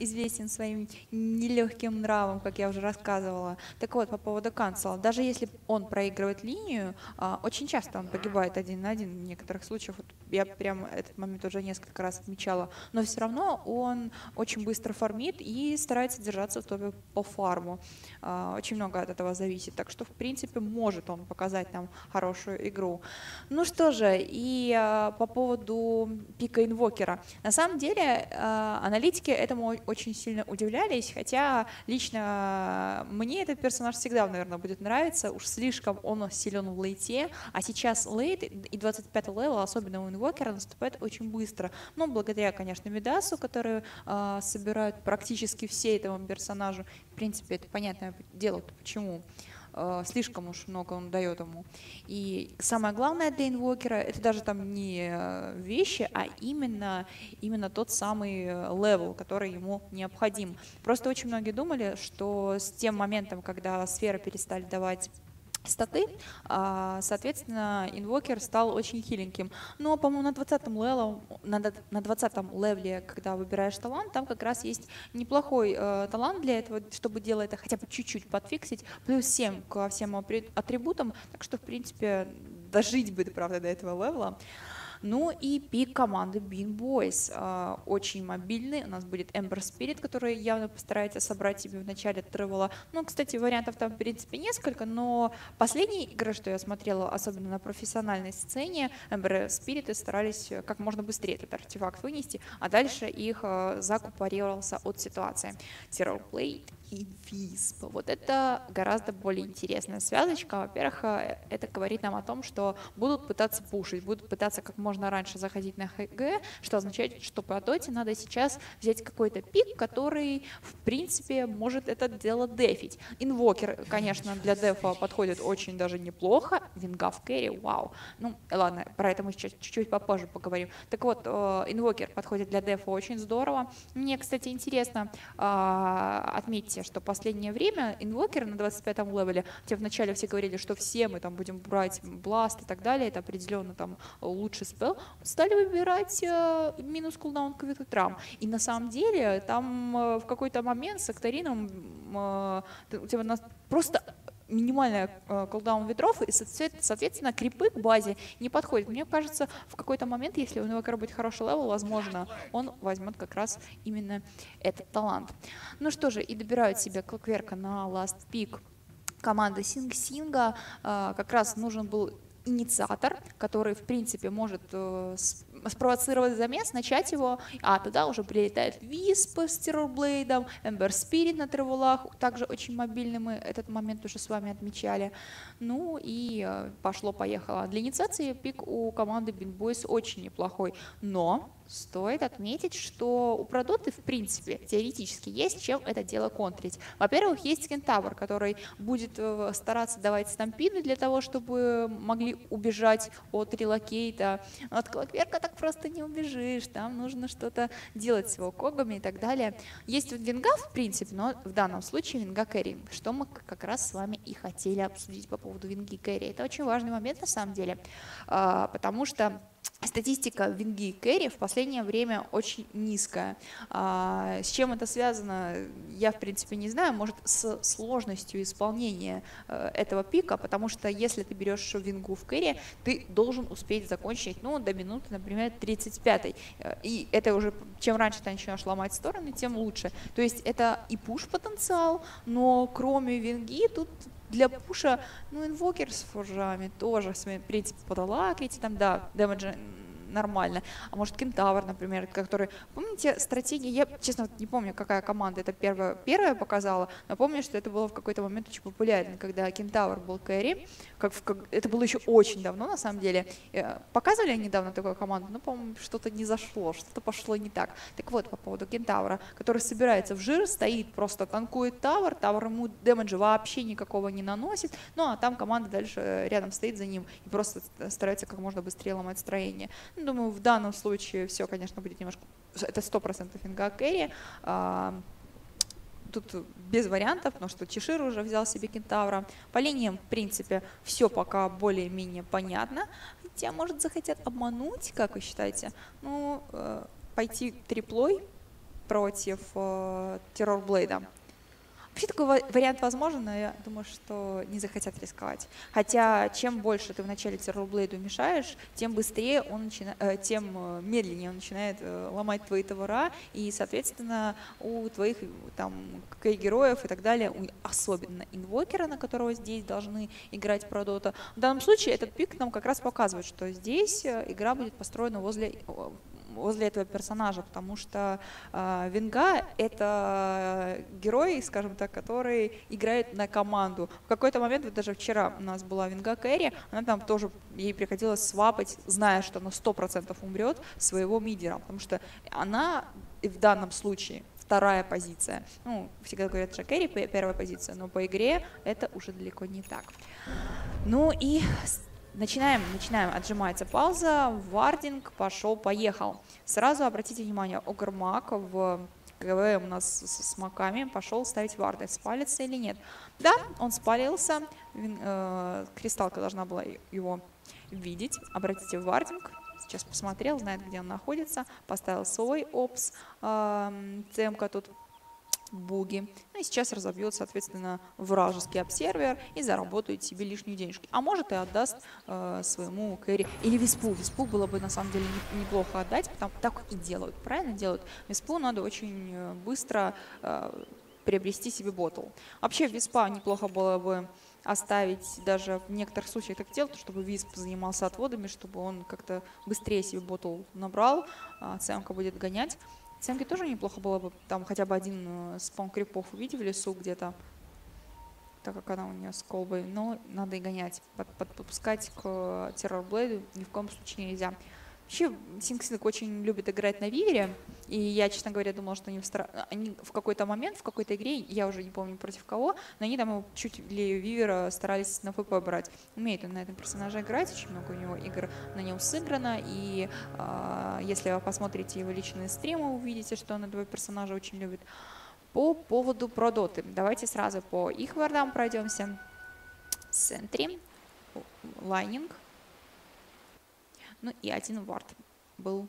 известен своим нелегким нравом, как я уже рассказывала. Так вот, по поводу канцела. Даже если он проигрывает линию, а, очень часто он погибает один на один в некоторых случаях. Вот я прям этот момент уже несколько раз отмечала. Но все равно он очень быстро фармит и старается держаться в топе по фарму. А, очень много от этого зависит. Так что, в принципе, может он показать нам хорошую игру. Ну что же, и а, по поводу пика инвокера. На самом деле, аналитики этому очень сильно удивлялись, хотя лично мне этот персонаж всегда, наверное, будет нравиться. Уж слишком он силен в лейте, а сейчас late и 25 level, особенно у инвокера, наступает очень быстро. Ну, благодаря, конечно, Мидасу, который э, собирают практически все этому персонажу. В принципе, это понятное дело, почему. Э, слишком уж много он дает ему. И самое главное для инвокера это даже там не э, вещи, а именно, именно тот самый level, который ему необходим. Просто очень многие думали, что с тем моментом, когда сферы перестали давать статы, а, соответственно, инвокер стал очень хиленьким. Но, по-моему, на 20 левеле, на 20 левеле, когда выбираешь талант, там как раз есть неплохой э, талант для этого, чтобы дело это хотя бы чуть-чуть подфиксить, плюс 7 ко всем атрибутам, так что, в принципе, дожить бы, правда, до этого левела. Ну и пик команды Bean Boys. А, очень мобильный. У нас будет Ember Spirit, который явно постарается собрать себе в начале тревела. Ну, кстати, вариантов там, в принципе, несколько, но последние игры, что я смотрела, особенно на профессиональной сцене, Ember Spirit старались как можно быстрее этот артефакт вынести, а дальше их а, закуп парировался от ситуации. Terror Blade и. Вот это гораздо более интересная связочка. Во-первых, э, это говорит нам о том, что будут пытаться пушить, будут пытаться как можно раньше заходить на ХГ, что означает, что по доте надо сейчас взять какой-то пик, который, в принципе, может это дело дефить. Инвокер, конечно, для дефа подходит очень даже неплохо. Винга в carry, вау. Ну, ладно, про это мы сейчас чуть-чуть попозже поговорим. Так вот, э, инвокер подходит для дефа очень здорово. Мне, кстати, интересно а, отметить заметьте, что последнее время инвокеры на 25 левеле, хотя вначале все говорили, что все мы там будем брать blast и так далее, это определенно там лучший spell, стали выбирать э, минус cooldown к ветрам. И на самом деле там э, в какой-то момент с Октарином э, у тебя просто минимальная э, cooldown ветров, и, соответственно, крипы к базе не подходят. Мне кажется, в какой-то момент, если у него будет хороший level, возможно, он возьмет как раз именно этот талант. Ну что же, и добирают себе Клокверка на last pick команда Синг Синга. Э, как раз нужен был инициатор, который, в принципе, может э, спровоцировать замес, начать его, а тогда уже прилетает Висп с террорблейдом, Эмбер Спирит на тревелах, также очень мобильный, мы этот момент уже с вами отмечали. Ну и э, пошло-поехало. Для инициации пик у команды Бинбойс очень неплохой, но Стоит отметить, что у Продоты, в принципе, теоретически есть чем это дело контрить. Во-первых, есть Кентавр, который будет э, стараться давать стампиды для того, чтобы могли убежать от релокейта. От Клокверка так просто не убежишь, там нужно что-то делать с его когами и так далее. Есть вот Винга, в принципе, но в данном случае Винга carry, что мы как раз с вами и хотели обсудить по поводу Винги carry. Это очень важный момент на самом деле, а, потому что Статистика Винги carry в последнее время очень низкая. А, с чем это связано, я в принципе не знаю. Может с сложностью исполнения э, этого пика, потому что если ты берешь Вингу в carry, ты должен успеть закончить ну, до минуты, например, 35. Э, и это уже, чем раньше ты начинаешь ломать стороны, тем лучше. То есть это и пуш-потенциал, но кроме Винги тут для пуша, ну, инвокер с форжами тоже, в принципе, подолакайте, там, да, дэмэджа нормально. А может, Кентавр, например, который... Помните, стратегия, я, честно, не помню, какая команда это первая, первая показала, но помню, что это было в какой-то момент очень популярно, когда Кентавр был кэри, как, как это было еще очень давно, на самом деле. Э, показывали недавно такую команду, но, по-моему, что-то не зашло, что-то пошло не так. Так вот, по поводу Кентавра, который собирается в жир, стоит, просто танкует тавр, тавр ему дэмэджа вообще никакого не наносит, ну а там команда дальше рядом стоит за ним и просто старается как можно быстрее ломать строение. Думаю, в данном случае все, конечно, будет немножко... Это 100% инга кэрри. А, тут без вариантов, потому что Чешир уже взял себе кентавра. По линиям, в принципе, все пока более-менее понятно. Хотя, может, захотят обмануть, как вы считаете? Ну, э, пойти триплой против э, Террорблейда. Вообще такой вариант возможен, но я думаю, что не захотят рисковать. Хотя чем больше ты в начале Террорблейду мешаешь, тем быстрее он начинает, э, тем э, медленнее он начинает э, ломать твои товара, и, соответственно, у твоих там героев и так далее, особенно инвокера, на которого здесь должны играть про дота. В данном случае этот пик нам как раз показывает, что здесь игра будет построена возле возле этого персонажа, потому что э, Венга — это герой, скажем так, который играет на команду. В какой-то момент, вот даже вчера у нас была Венга Кэрри, она там тоже, ей приходилось свапать, зная, что она 100% умрет, своего мидера, потому что она в данном случае вторая позиция. Ну, всегда говорят, что Кэрри первая позиция, но по игре это уже далеко не так. Ну и Начинаем, начинаем, отжимается пауза, вардинг, пошел, поехал. Сразу обратите внимание, Огармак в ГВ у нас с, с маками пошел ставить варды, спалится или нет. Да, он спалился, э, кристалка должна была его видеть. Обратите вардинг, сейчас посмотрел, знает, где он находится, поставил свой опс, э, цемка тут буги. Ну и сейчас разобьет, соответственно, вражеский обсервер и заработает себе лишние денежки. А может и отдаст э, своему кэри. Или виспу. Виспу было бы на самом деле неплохо отдать, потому так и делают, правильно делают. Виспу надо очень э, быстро э, приобрести себе ботл. Вообще виспа неплохо было бы оставить даже в некоторых случаях так делать, чтобы Висп занимался отводами, чтобы он как-то быстрее себе ботл набрал, а будет гонять. Семки тоже неплохо было бы там хотя бы один э, спаун крипов увидеть в лесу где-то, так как она у нее с колбой, но надо и гонять. Под, под, подпускать к террорблейду ни в коем случае нельзя. Вообще, Синксинг очень любит играть на Вивере, и я, честно говоря, думала, что они в, стра... они в какой-то момент, в какой-то игре, я уже не помню против кого, но они там чуть ли Вивера старались на ФП брать. Умеет он на этом персонаже играть, очень много у него игр на нем сыграно, и э, если вы посмотрите его личные стримы, увидите, что он этого персонажа очень любит. По поводу продоты, давайте сразу по их вардам пройдемся. Сентри, лайнинг, ну и один вард был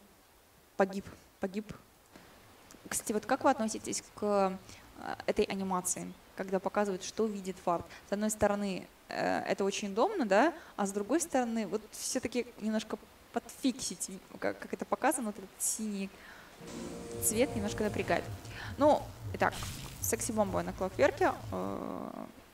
погиб, погиб. Кстати, вот как вы относитесь к э, этой анимации, когда показывают, что видит вард? С одной стороны, э, это очень удобно, да, а с другой стороны, вот все-таки немножко подфиксить, как, это показано, вот этот синий цвет немножко напрягает. Ну, итак, секси-бомба на клокверке.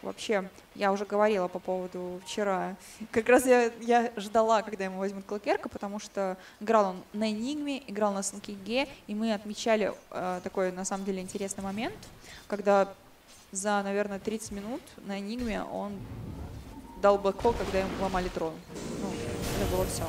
Вообще, я уже говорила по поводу вчера. Как раз я, я ждала, когда ему возьмут Клокерка, потому что играл он на Энигме, играл на Санкиге, и мы отмечали э, такой, на самом деле, интересный момент, когда за, наверное, 30 минут на Энигме он дал блэкхол, когда ему ломали трон. Ну, это было все.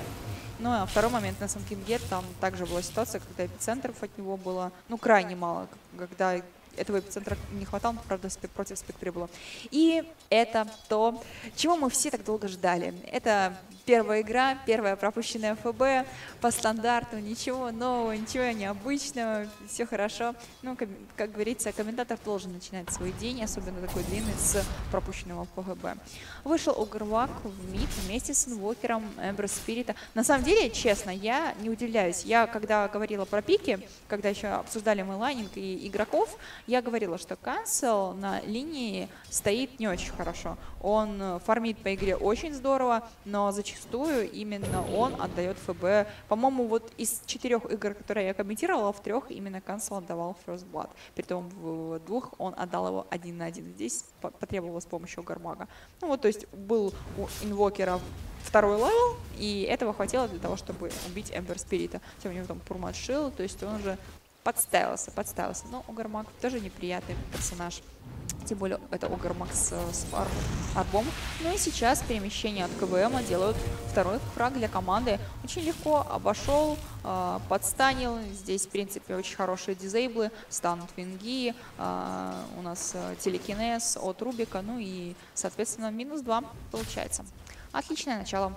Ну, а второй момент на Санкинге, там также была ситуация, когда эпицентров от него было, ну, крайне мало, когда этого эпицентра не хватало, правда, против спектри было. И это то, чего мы все так долго ждали. Это первая игра, первая пропущенная ФБ по стандарту, ничего нового, ничего необычного, все хорошо. Ну, как, как говорится, комментатор должен начинать свой день, особенно такой длинный, с пропущенного ФБ. Вышел Огр Маг в мид вместе с инвокером Эмбер Спирита. На самом деле, честно, я не удивляюсь. Я, когда говорила про пики, когда еще обсуждали мы laning и игроков, я говорила, что Cancel на линии стоит не очень хорошо. Он фармит по игре очень здорово, но зачастую именно он отдает ФБ. По-моему, вот из четырех игр, которые я комментировала, в трех именно Cancel отдавал First Blood. Притом в двух он отдал его один на один. Здесь потребовалось помощи Огр Мага. Ну вот, то есть был у инвокера второй level, и этого хватило для того, чтобы убить Эмбер Спирита. Тем него там Пурмат Шил, то есть он уже подставился, подставился. Но Огрмаг тоже неприятный персонаж. Тем более это Огрмаг с, с ор, орбом. Ну и сейчас перемещение от КВМ делают второй фраг для команды. Очень легко обошел, э, подстанил. Здесь, в принципе, очень хорошие дизейблы. Стан от Винги. Э, у нас э, телекинез от Рубика. Ну и, соответственно, минус 2 получается. Отличное начало.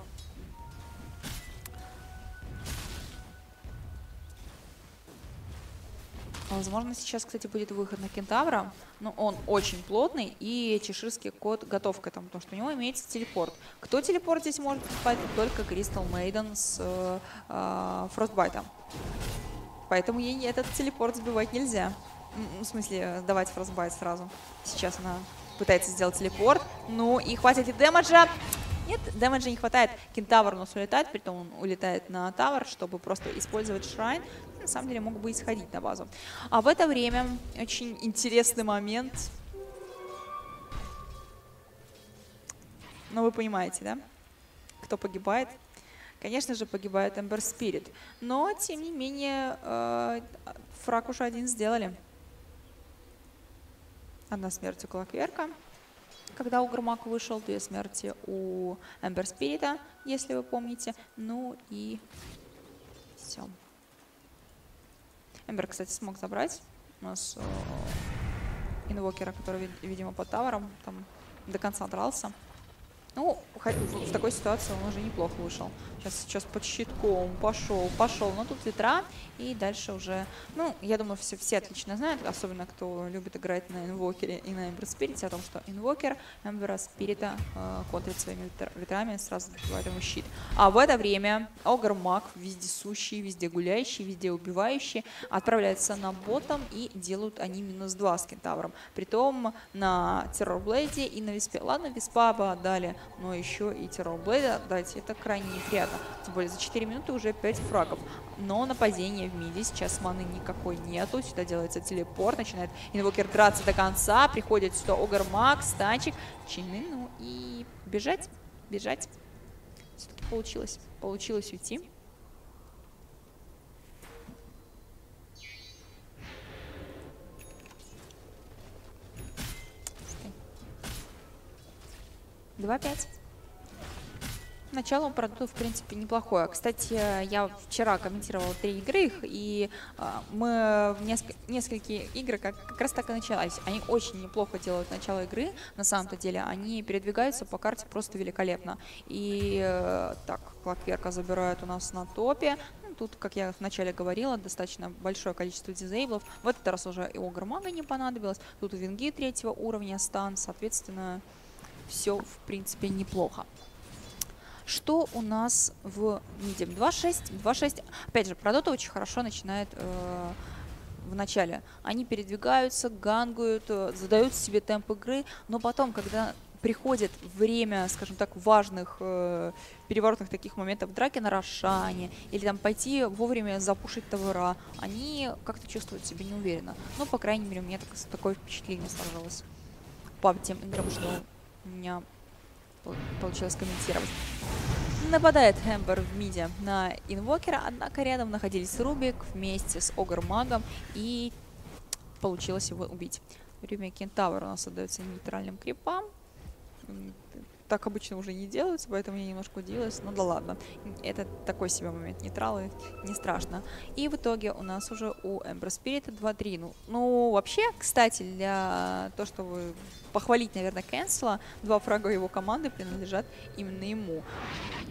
Возможно, сейчас, кстати, будет выход на Кентавра, но он очень плотный, и чеширский кот готов к этому, потому что у него имеется телепорт. Кто телепорт здесь может покупать? Только Crystal Maiden с э, Фростбайтом. Поэтому ей этот телепорт сбивать нельзя. В смысле, давать frostbite сразу. Сейчас она пытается сделать телепорт. Ну и хватит и дэмэджа. Нет, дэмэджа не хватает. Кентавр у нас улетает, притом он улетает на тавер, чтобы просто использовать шрайн. На самом деле мог бы исходить на базу. А в это время очень интересный момент. Ну вы понимаете, да? Кто погибает? Конечно же, погибает Эмбер Спирит. Но, тем не менее, э, фраг уже один сделали. Одна смерть у Клокверка. Когда у Громак вышел, две смерти у Эмбер Спирита, если вы помните. Ну и все. Эмбер, кстати, смог забрать у нас э, инвокера, который, видимо, под тавером там до конца дрался. Ну, в такой ситуации он уже неплохо вышел. Сейчас, сейчас под щитком пошел, пошел. Но тут ветра, и дальше уже... Ну, я думаю, все, все отлично знают, особенно кто любит играть на инвокере и на Эмбер Спирите, о том, что инвокер Эмбера Спирита э, контрит своими ветрами, сразу добивает ему щит. А в это время Огр Маг, вездесущий, везде гуляющий, везде убивающий, отправляется на ботом, и делают они минус 2 с кентавром. Притом на Террорблейде и на Виспе. Ладно, Виспа бы отдали но еще и террорблейд отдать, это крайне неприятно. Тем более за 4 минуты уже 5 фрагов. Но нападение в миде, сейчас маны никакой нету, сюда делается телепорт, начинает инвокер драться до конца, приходит сюда Огар Макс, танчик, чины, ну и бежать, бежать. Все-таки получилось, получилось уйти. 2-5. Начало у продукта, в принципе, неплохое. Кстати, я вчера комментировала три игры их, и э, мы в неск нескольких игр как, как раз так и началось. Они очень неплохо делают начало игры, на самом-то деле. Они передвигаются по карте просто великолепно. И э, так, Клокверка забирают у нас на топе. Ну, тут, как я вначале говорила, достаточно большое количество дизейблов. В этот раз уже и Огр Мага не понадобилось. Тут у Винги третьего уровня стан, соответственно все, в принципе, неплохо. Что у нас в миде? 2.6. 2.6. Опять же, Продота очень хорошо начинает э, в начале. Они передвигаются, гангуют, э, задают себе темп игры, но потом, когда приходит время, скажем так, важных э, переворотных таких моментов драки на Рошане, или там пойти вовремя запушить товара, они как-то чувствуют себя неуверенно. Ну, по крайней мере, у меня так, такое впечатление сложилось по тем играм, что у меня получилось комментировать. Нападает Эмбер в миде на инвокера, однако рядом находились Рубик вместе с Огр Магом и получилось его убить. Время Кентавр у нас отдается нейтральным крипам так обычно уже не делается, поэтому я немножко удивилась. Ну да ладно, это такой себе момент нейтралы, не страшно. И в итоге у нас уже у Ember Spirit 2-3. Ну, ну, вообще, кстати, для того, чтобы похвалить, наверное, Кэнсела, два фрага его команды принадлежат именно ему.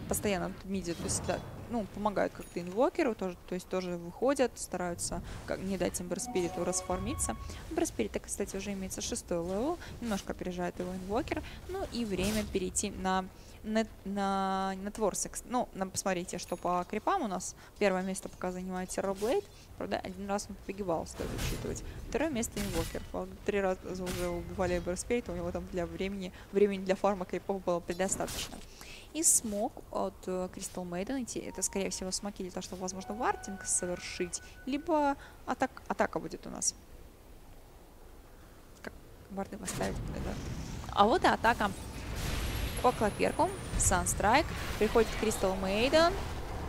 Постоянно миде, то есть, да, ну, помогают как-то инвокеру, тоже, то есть тоже выходят, стараются как, не дать Эмбер Спириту расформиться. Эмбер Спирита, кстати, уже имеется шестой level, немножко опережает его инвокер, ну и время перейти на на, на, на Творсекс. Ну, на, посмотрите, что по крипам у нас первое место пока занимает Террорблейд. Правда, один раз он погибал, стоит учитывать. Второе место Инвокер. Три раза уже убивали Эберспейта, у него там для времени, времени для фарма крипов было предостаточно. И смог от э, Crystal Maiden идти. Это, скорее всего, смоки для того, чтобы, возможно, вартинг совершить. Либо атак, атака будет у нас. Как варды поставить? Да. А вот и атака по клоперку. Sunstrike. Приходит Crystal Maiden.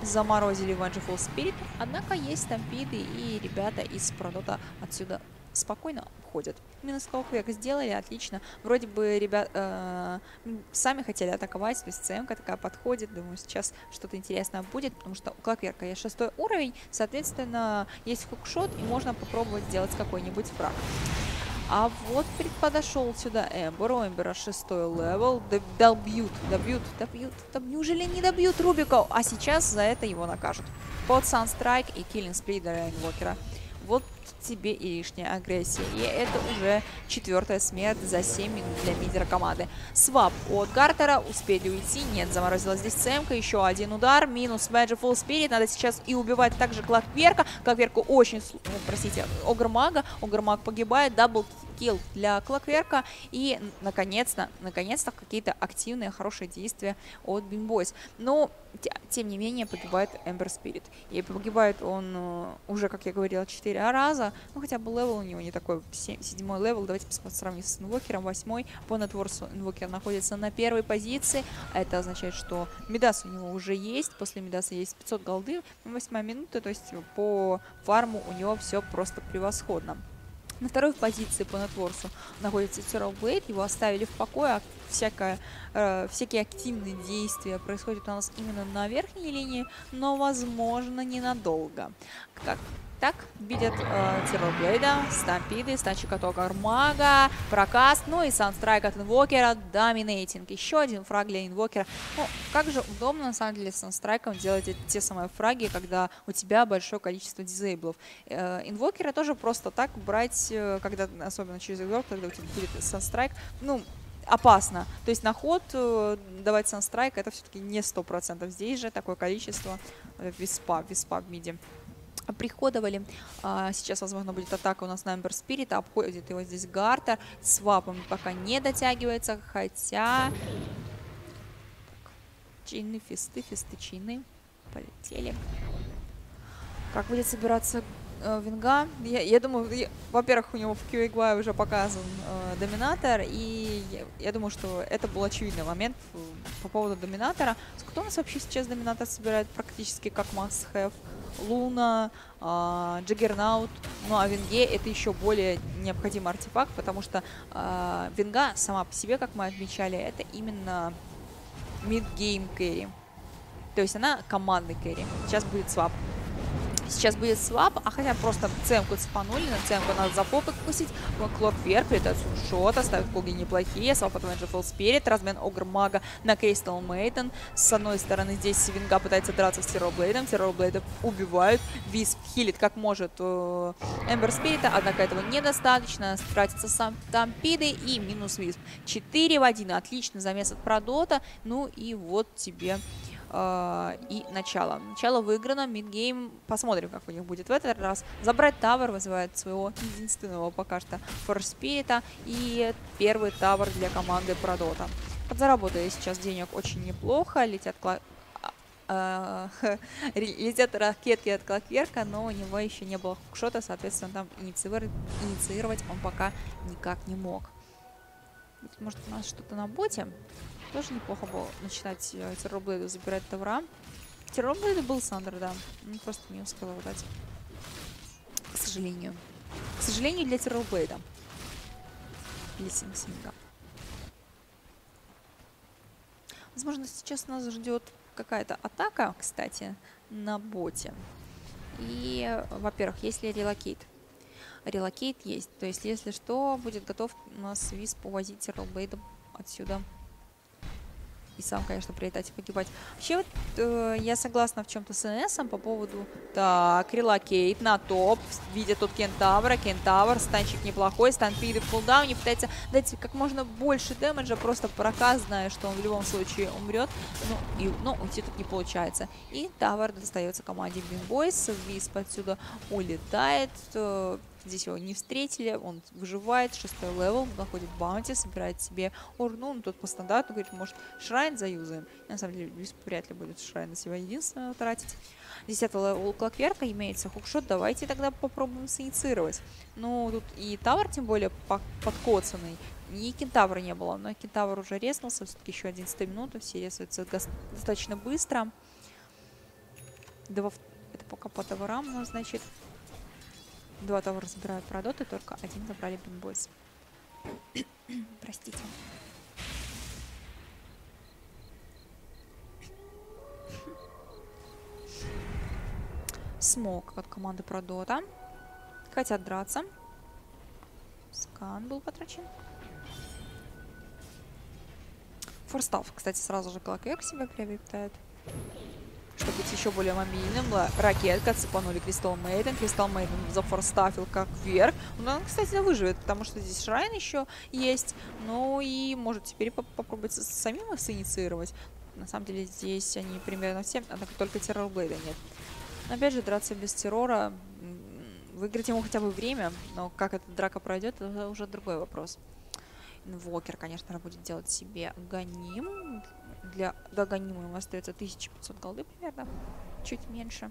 Заморозили Vengeful Spirit. Однако есть стампиды и ребята из Продота отсюда спокойно уходят. Минус век сделали, отлично. Вроде бы ребят э, сами хотели атаковать, то есть ЦМка такая подходит. Думаю, сейчас что-то интересное будет, потому что у Клокверка есть шестой уровень, соответственно, есть hookshot, и можно попробовать сделать какой-нибудь фраг. А вот подошел сюда Эмбер, Эмбера шестой level, добьют, добьют, добьют, добьют, неужели не добьют Рубика? А сейчас за это его накажут. Под Sun Strike и killing spree для Инвокера. Вот тебе и лишняя агрессия. И это уже четвертая смерть за 7 минут для мидера команды. Swap от Гартера. Успели уйти? Нет, заморозила здесь ЦМка. Еще один удар. Минус Venge Spirit. Надо сейчас и убивать также Клокверка. Клокверку очень... Ну, простите, Огрмага. Огрмаг погибает. Double kill для Клокверка. И, наконец-то, наконец-то какие-то активные, хорошие действия от BeanBoys. Но, тем не менее, погибает Эмбер Спирит. И погибает он э, уже, как я говорила, 4 раза. Ну, хотя бы level у него не такой, 7, седьмой level. Давайте посмотрим, с инвокером. Восьмой. По нетворсу инвокер находится на первой позиции. Это означает, что Мидас у него уже есть. После Мидаса есть 500 голды. Восьмая минута, то есть по фарму у него все просто превосходно. На второй позиции по нетворсу находится Террел Блейд. Его оставили в покое. А всякое, э, всякие активные действия происходят у нас именно на верхней линии, но, возможно, ненадолго. Как так, видят э, Террорблейда, Стампиды, Стачик от Огармага, Прокаст, ну и Санстрайк от Инвокера, Доминейтинг. Еще один фраг для Инвокера. Ну, как же удобно, на самом деле, с Санстрайком делать те самые фраги, когда у тебя большое количество дизейблов. Э, инвокера тоже просто так брать, э, когда, особенно через игрок, когда у тебя будет Санстрайк, ну, опасно. То есть на ход э, давать Санстрайк это все-таки не 100%. Здесь же такое количество э, виспа, виспа в миде приходовали. А, сейчас, возможно, будет атака у нас на Ember Spirit. Обходит его здесь Гартер. Вапом пока не дотягивается, хотя... Так. Чины, фисты, фисты, чины. Полетели. Как будет собираться э, Винга? Я, я думаю, во-первых, у него в QA уже показан э, Доминатор, и я, я думаю, что это был очевидный момент по поводу Доминатора. Кто у нас вообще сейчас Доминатор собирает практически как must-have? Луна, э, Джаггернаут. Ну а Венге это еще более необходимый артефакт, потому что э, Венга сама по себе, как мы отмечали, это именно mid-game carry. То есть она командный carry. Сейчас будет swap. Сейчас будет swap, а хотя просто цемку цепанули, на цемку надо за попы кусить. Клок вверх, это шота, ставит коги неплохие. Swap от Венджи Спирит, размен Огр Мага на Crystal Maiden. С одной стороны здесь Винга пытается драться с Террорблейдом, Террорблейда убивают. Висп хилит как может э, Эмбер Спирита, однако этого недостаточно. Тратится Stampede и минус Висп. 4 в 1, отличный замес от Продота. Ну и вот тебе э, и начало. Начало выиграно, мидгейм, посмотрим, как у них будет в этот раз. Забрать тавер вызывает своего единственного пока что форспирита и первый тавер для команды Продота. Подзаработали сейчас денег очень неплохо, летят а, летят ракетки от Клокверка, но у него еще не было хукшота, соответственно, там инициировать, инициировать он пока никак не мог. Может, у нас что-то на боте? Тоже неплохо было начинать э, Террорблейду забирать тавра. Террорблейду был Сандер, да. Он просто не успел его дать. К сожалению. К сожалению, для Террорблейда. Для Синг-Синга. Возможно, сейчас нас ждет какая-то атака, кстати, на боте. И, во-первых, есть ли relocate? Relocate есть. То есть, если что, будет готов у нас Висп увозить Террорблейда отсюда и сам, конечно, прилетать и погибать. Вообще, вот, э, я согласна в чем-то с НСом по поводу... Так, relocate на топ. Видя тут Кентавра. Кентавр, станчик неплохой. Stampede в кулдауне. Пытается дать как можно больше дэмэджа. Просто проказ, зная, что он в любом случае умрет. Ну, и, ну уйти тут не получается. Кентавр достается команде BeanBoys. Висп отсюда улетает. Э, Здесь его не встретили, он выживает, шестой level, находит bounty, собирает себе урну, ну тут по стандарту говорит, может shrine заюзаем. На самом деле, вряд ли будет shrine на себя единственного тратить. Десятый level клокверка, имеется hookshot, давайте тогда попробуем синициировать. Ну, тут Кентавр, тем более, подкоцанный, и кентавра не было, но кентавр уже резнулся, все-таки еще 11 минута, все резаются достаточно быстро. Это пока по товарам, но, значит, Два товара забирают продоты, только один забрали бимбойс. Простите. Смог от команды Продота. Хотят драться. Скан был потрачен. Форстав, кстати, сразу же Клокверк себя приобретает. Чтобы быть еще более мобильным. Ракетка, цепанули Кристал Мейден. Кристал Мейден зафорстафил как вверх. Ну, он, кстати, выживет, потому что здесь Шрайн еще есть. Ну и может теперь поп попробовать самим их синициировать. На самом деле здесь они примерно все, однако только террорблейда нет. Но опять же, драться без террора, выиграть ему хотя бы время, но как эта драка пройдет, это уже другой вопрос. Инвокер, конечно, будет делать себе гоним. Для до гонима ему остается 1500 голды примерно, чуть меньше.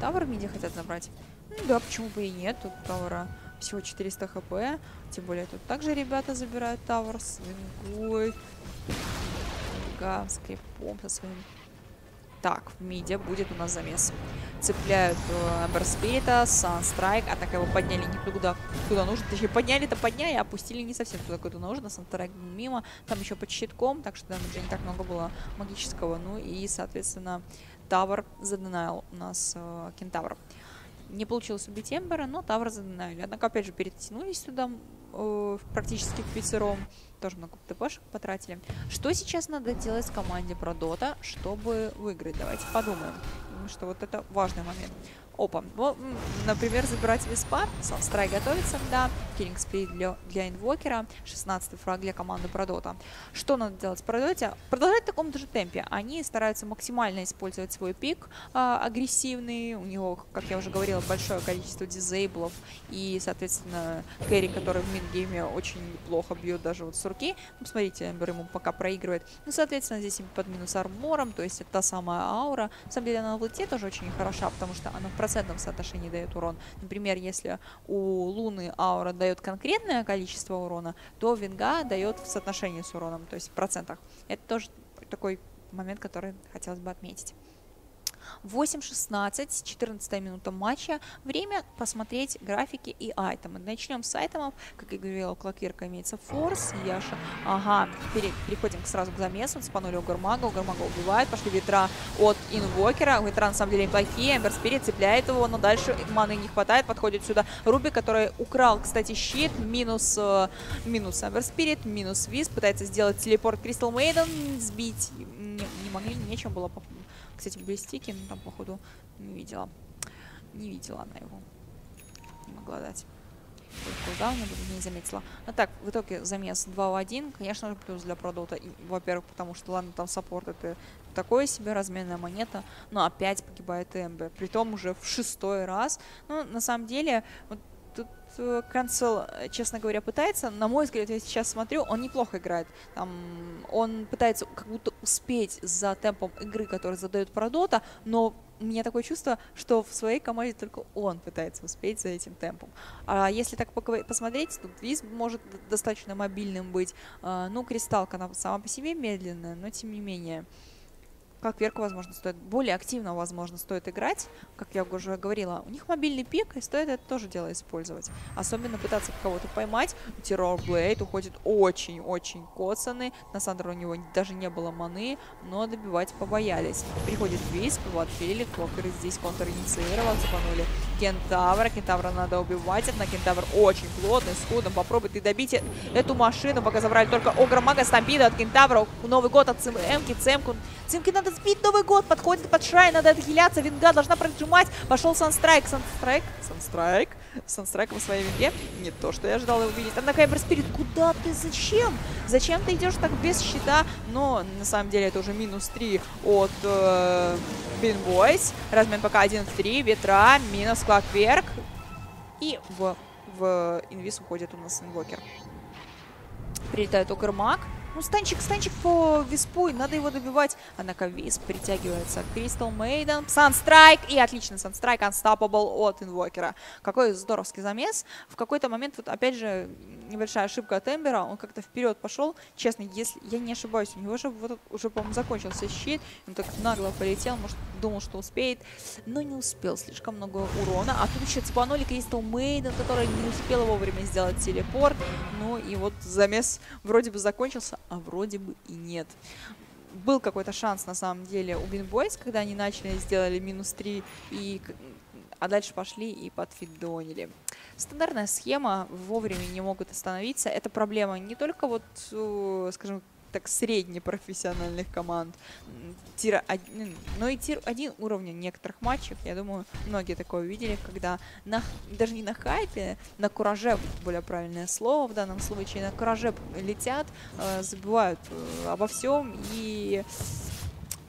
Тавр в миде хотят забрать. Ну да, почему бы и нет, тут Тавра всего 400 хп, тем более тут также ребята забирают Тавр с вингой, скрипом со своим так, в миде будет у нас замес. Цепляют Эмбер Спирита, Санстрайк. Однако его подняли не туда, куда нужно. Точнее, подняли-то подняли, а опустили не совсем туда, куда нужно. Санстрайк мимо. Там еще под щитком, так что дамеджа не так много было магического. Ну и, соответственно, Тавр заденайл у нас э, Кентавр. Не получилось убить Эмбера, но Тавр заденайл. Однако, опять же, перетянулись туда э, практически в пятером тоже много ТПшек потратили. Что сейчас надо делать команде про Дота, чтобы выиграть? Давайте подумаем, что вот это важный момент. Опа. Ну, например, забирать Виспа. Санстрай готовится, да. Киллинг сприт для, для инвокера. 16 фраг для команды Продота. Что надо делать в Продоте? Продолжать в таком же темпе. Они стараются максимально использовать свой пик а, агрессивный. У него, как я уже говорила, большое количество дизейблов. И, соответственно, Кэрри, который в мингейме очень плохо бьет даже вот с руки. Ну, смотрите, Эмбер ему пока проигрывает. Ну, соответственно, здесь под минус армором. То есть это та самая аура. На самом деле она в лете тоже очень хороша, потому что она в процентном соотношении дает урон. Например, если у Луны аура дает конкретное количество урона, то Винга дает в соотношении с уроном, то есть в процентах. Это тоже такой момент, который хотелось бы отметить. 8.16, 14 минута матча. Время посмотреть графики и айтемы. Начнем с айтемов. Как я говорила, у Клокверка имеется форс, Яша. Ага, теперь переходим сразу к замесу. Спанули Угармага, Угармага убивает. Пошли ветра от инвокера. Ветра на самом деле неплохие. Эмбер Спирит цепляет его, но дальше маны не хватает. Подходит сюда Руби, который украл, кстати, щит. Минус, э, минус Эмбер Спирит, минус Виз. Пытается сделать телепорт Кристал Мейден. Сбить не, не могли, нечем было кстати, блестики, ну там, походу, не видела. Не видела она его. Не могла дать. Кулдаун не заметила. Ну так, в итоге замес 2 в 1. Конечно же, плюс для продута. Во-первых, потому что, ладно, там саппорт это такое себе разменная монета, но опять погибает Эмбер. Притом уже в шестой раз. Ну, на самом деле, вот тут Канцел, э, честно говоря, пытается. На мой взгляд, я сейчас смотрю, он неплохо играет. Там, он пытается как будто успеть за темпом игры, который задает Продота, но у меня такое чувство, что в своей команде только он пытается успеть за этим темпом. А если так посмотреть, тут Виз может достаточно мобильным быть. А, ну, Кристалка, она сама по себе медленная, но тем не менее как Верку, возможно, стоит более активно, возможно, стоит играть, как я уже говорила. У них мобильный пик, и стоит это тоже дело использовать. Особенно пытаться кого-то поймать. Террорблейд уходит очень-очень коцанный. На Sunder у него даже не было маны, но добивать побоялись. Приходит Висп, вот Фелик, Клокверк здесь контр-инициировал, цепанули Кентавра. Кентавра надо убивать, однако Кентавр очень плотный, с худом. Попробуй ты добить эту машину, пока забрали только Огра Мага, Stampede от Кентавра. Новый год от ЦМки, ЦМку. ЦМки надо сбить Новый год, подходит под shrine, надо отхиляться, Винга должна прожимать. Пошел Sun Strike, Sun Strike, Sun Strike, Sun Strike в своей винге. Не то, что я ожидала увидеть. Однако Эмбер Спирит, куда ты, зачем? Зачем ты идешь так без щита? Но на самом деле это уже минус 3 от э, BeanBoys. Размен пока 1 в 3, ветра, минус Клокверк. И в, в invis уходит у нас инвокер. Прилетает Огрмаг. Ну, станчик, станчик по виспу, и надо его добивать. Однако висп притягивается. Crystal Maiden, Sun Strike, и отлично, Sun Strike, Unstoppable от Инвокера. Какой здоровский замес. В какой-то момент, вот опять же, небольшая ошибка от Эмбера, он как-то вперед пошел. Честно, если я не ошибаюсь, у него же вот уже, по-моему, закончился щит. Он так нагло полетел, может, думал, что успеет, но не успел. Слишком много урона. А тут еще цепанули Кристал Мейден, который не успел вовремя сделать телепорт. Ну и вот замес вроде бы закончился, а вроде бы и нет. Был какой-то шанс, на самом деле, у Гринбойс, когда они начали, сделали минус 3, и, а дальше пошли и подфидонили. Стандартная схема, вовремя не могут остановиться. Это проблема не только вот, скажем, так, среднепрофессиональных команд. Тир один, но и тир один уровня некоторых матчев, я думаю, многие такое видели, когда на, даже не на хайпе, на кураже, более правильное слово в данном случае, на кураже летят, э, забывают э, обо всем и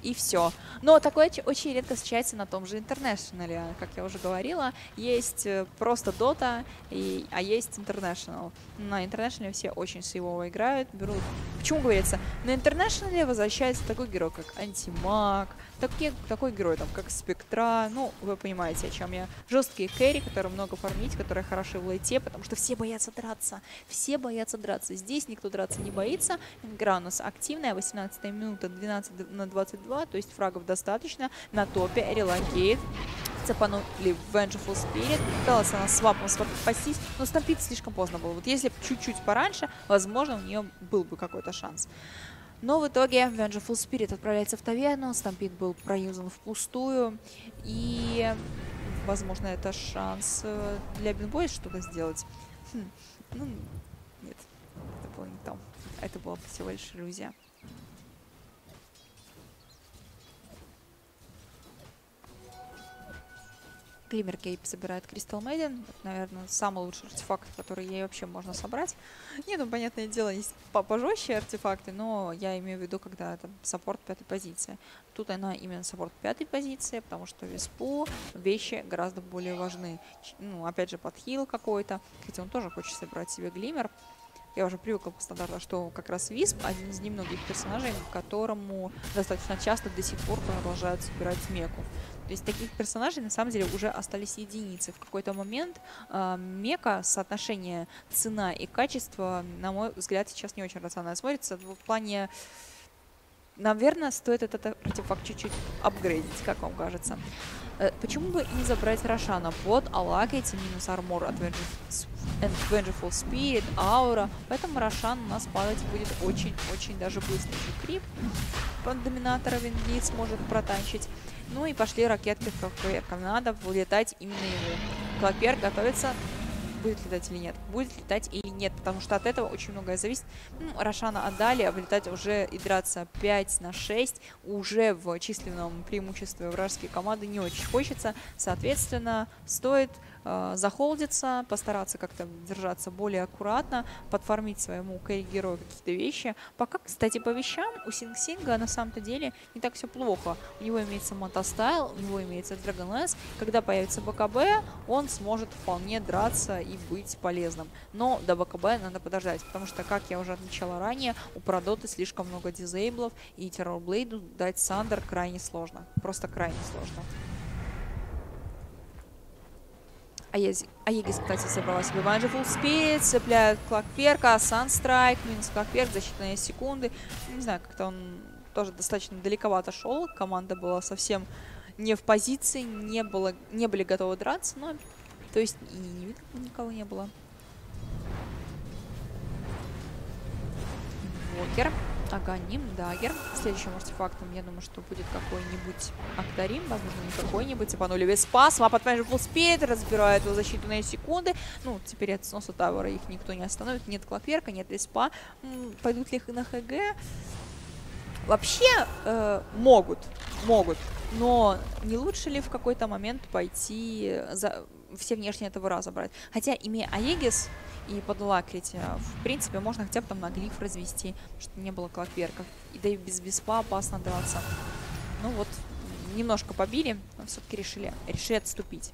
и все. Но такое очень редко встречается на том же International, как я уже говорила. Есть э, просто Dota, и, а есть International. На International все очень сейвово играют, берут... Почему говорится? На International возвращается такой герой, как Антимаг, такие, такой герой, там, как Спектра, ну, вы понимаете, о чем я. Жесткие кэри, которые много фармить, которые хороши в лейте, потому что все боятся драться. Все боятся драться. Здесь никто драться не боится. Игра у нас активная, 18 минута, 12 на 22, то есть фрагов достаточно. На топе relocate цепанули Vengeful Spirit. Пыталась она свапом спастись, но Stampede слишком поздно было. Вот если чуть-чуть пораньше, возможно, у нее был бы какой-то шанс. Но в итоге Vengeful Spirit отправляется в таверну, Stampede был проюзан впустую, и, возможно, это шанс э, для BeanBoys что-то сделать. Хм. Ну, нет, это было не то. Это была всего лишь иллюзия. Glimmer Cape собирает Crystal Maiden. наверное, самый лучший артефакт, который ей вообще можно собрать. Не, ну, понятное дело, есть пожестче артефакты, но я имею в виду, когда это саппорт пятой позиции. Тут она именно саппорт пятой позиции, потому что виспу вещи гораздо более важны. Ну, опять же, подхил какой-то. Хотя он тоже хочет собрать себе глиммер. Я уже привыкла по стандарту, что как раз Висп один из немногих персонажей, которому достаточно часто до сих пор продолжают собирать меку. То есть таких персонажей на самом деле уже остались единицы. В какой-то момент э, мека, соотношение цена и качество, на мой взгляд, сейчас не очень рационально смотрится. В плане, наверное, стоит этот артефакт чуть-чуть апгрейдить, как вам кажется. Э, почему бы не забрать Рошана под Алакете минус армор от Vengeful Spirit, Аура. Поэтому Рошан у нас падать будет очень-очень даже быстро. Еще крип под Доминатора Вингит сможет протанчить. Ну и пошли ракетки в Клоперка. Надо вылетать именно ему. Клопер готовится. Будет летать или нет? Будет летать или нет, потому что от этого очень многое зависит. Ну, Рошана отдали, а вылетать уже и драться 5 на 6 уже в численном преимуществе вражеской команды не очень хочется. Соответственно, стоит захолдиться, постараться как-то держаться более аккуратно, подформить своему кэрри-герою какие-то вещи. Пока, кстати, по вещам у Синг-Синга на самом-то деле не так все плохо. У него имеется мотостайл, у него имеется Dragon Когда появится БКБ, он сможет вполне драться и быть полезным. Но до БКБ надо подождать, потому что, как я уже отмечала ранее, у Продоты слишком много дизейблов, и Террорблейду дать Сандер крайне сложно. Просто крайне сложно. Аегис, кстати, собрала себе Vengeful Spirit, цепляют Клакперка, Sunsтрайк, минус Клакперк за считанные секунды. Не знаю, как-то он тоже достаточно далековато шел. Команда была совсем не в позиции, не, было, не были готовы драться, но то есть и не видно никого не было. Вокер. Аганим, Дагер. Следующим артефактом, я думаю, что будет какой-нибудь Актарим, возможно, не какой-нибудь. Цепанули весь спас, Мап опять же full speed, разбирает его защиту на секунды. Ну, теперь от сноса Тавера их никто не остановит. Нет Клоперка, нет Веспа. Пойдут ли на ХГ? Вообще э, могут, могут. Но не лучше ли в какой-то момент пойти за все внешние этого забрать? Хотя, имея Аегис, и подлакрить. В принципе, можно хотя бы там на глиф развести, чтобы не было клакверков. И да и без беспа опасно драться. Ну вот, немножко побили, но все-таки решили, решили отступить.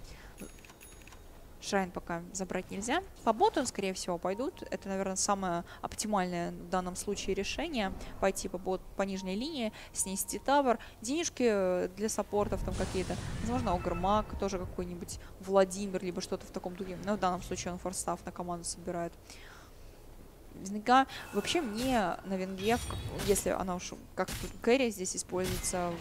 Шрайн пока забрать нельзя. По боту, скорее всего, пойдут. Это, наверное, самое оптимальное в данном случае решение. Пойти по, бот, по нижней линии, снести тавер. Денежки для саппортов там какие-то. Возможно, Огрмак, тоже какой-нибудь Владимир, либо что-то в таком духе. Но в данном случае он форстав на команду собирает. Венга, вообще мне на Венге, если она уж как кэрри здесь используется,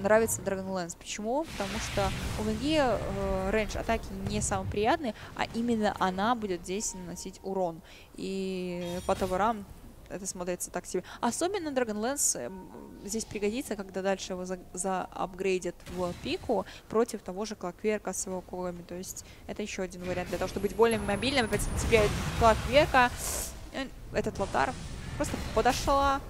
нравится Dragonlance. Почему? Потому что у Венги э, рейндж атаки не самый приятный, а именно она будет здесь наносить урон. И по товарам это смотрится так себе. Особенно Dragonlance э, здесь пригодится, когда дальше его заапгрейдят за в пику против того же Клакверка с его когами. То есть это еще один вариант для того, чтобы быть более мобильным. Опять теперь Клакверка этот Лотар просто подошла,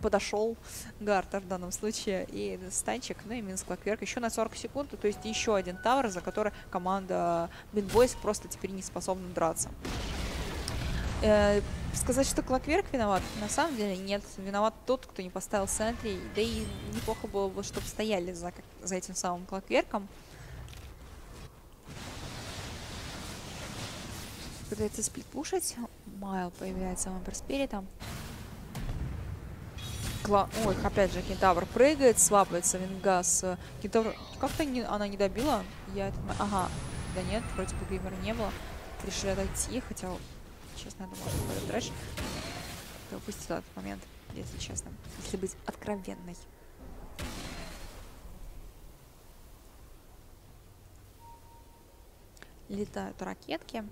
подошел Гартер в данном случае и станчик, ну и минус клокверк еще на 40 секунд, то есть еще один тавр, за который команда Бинбойс просто теперь не способна драться. Э, сказать, что Клокверк виноват, на самом деле нет. Виноват тот, кто не поставил сентри. Да и неплохо было бы, чтобы стояли за, за этим самым Клокверком. Пытается сплитпушить. Майл появляется в Амперспиритом. Кла... Ой, опять же, Кентавр прыгает, свапается Вингас. Кентавр... Как-то не... она не добила. Я... Ага. Да нет, вроде бы Геймера не было. Решили отойти, хотя честно, я думала, что будет трэш. Я этот момент, если честно. Если быть откровенной. Летают ракетки.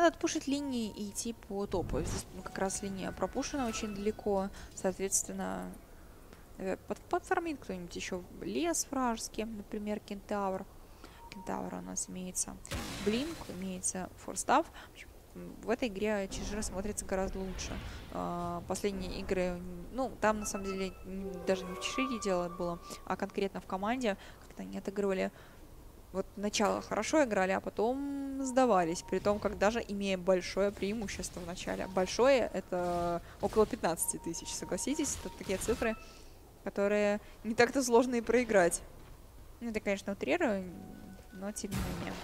Надо отпушить линии и идти по топу. Здесь ну, как раз линия пропушена очень далеко. Соответственно, Э, под, подформит кто-нибудь еще лес вражеский, например, кентавр. Кентавр у нас имеется. Блинк, имеется форстав. В этой игре ЧЖ смотрится гораздо лучше. А, последние игры, ну, там на самом деле даже не в Чешире дело было, а конкретно в команде, как-то они отыгрывали вот начало хорошо играли, а потом сдавались, при том, как даже имея большое преимущество в начале. Большое — это около 15 тысяч, согласитесь, это такие цифры, которые не так-то сложно и проиграть. Ну, это, конечно, утрирую, но тем не менее.